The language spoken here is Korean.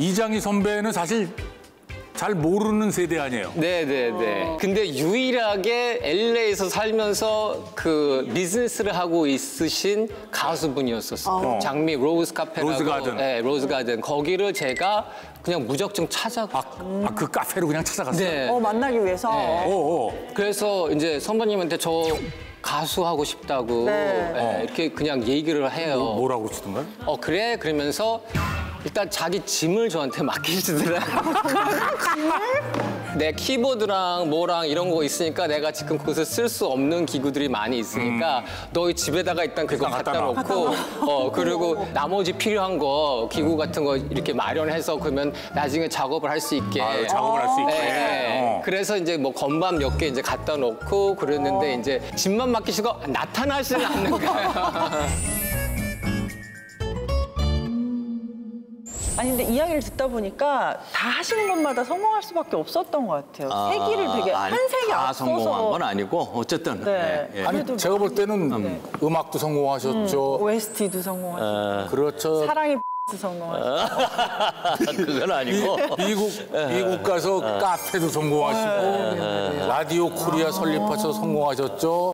이장희 선배는 사실 잘 모르는 세대 아니에요. 네네네. 근데 유일하게 LA에서 살면서 그 비즈니스를 하고 있으신 가수분이었었어요. 장미 로즈 카페라고. 로즈 가든. 네, 로즈 가든. 거기를 제가 그냥 무작정 찾아. 아, 아, 그 카페로 그냥 찾아갔어요. 네. 어, 만나기 위해서. 오, 오. 그래서 이제 선배님한테 저 가수 하고 싶다고 네. 예, 이렇게 그냥 얘기를 해요. 뭐라고 하시던가요? 어 그래 그러면서 일단 자기 짐을 저한테 맡기시더라고요. 내 키보드랑 뭐랑 이런 거 있으니까 내가 지금 거기서 쓸수 없는 기구들이 많이 있으니까 너희 집에다가 일단 그거 일단 갖다 갖다 놓고 어 그리고 나머지 필요한 거 기구 같은 거 이렇게 마련해서 그러면 나중에 작업을 할 수 있게 아, 작업을 할 수 있게. 네. 어. 그래서 이제 뭐 건반 몇 개 이제 갖다 놓고 그랬는데 이제 집만 맡기시고 나타나시는 않는 거예요. 아니 근데 이야기를 듣다 보니까 다 하시는 것마다 성공할 수밖에 없었던 것 같아요. 세기를 되게 아니, 한 색이 다 앞서서. 성공한 건 아니고 어쨌든 네. 예, 예. 아니, 제가 볼 때는 음. 악도 성공하셨죠. OST도 성공하시고 그렇죠. 사랑이 성공하시고 그건 아니고 미 국, 미국 가서 카페도 성공하시고 라디오 코리아 설립하셔서 성공하셨죠.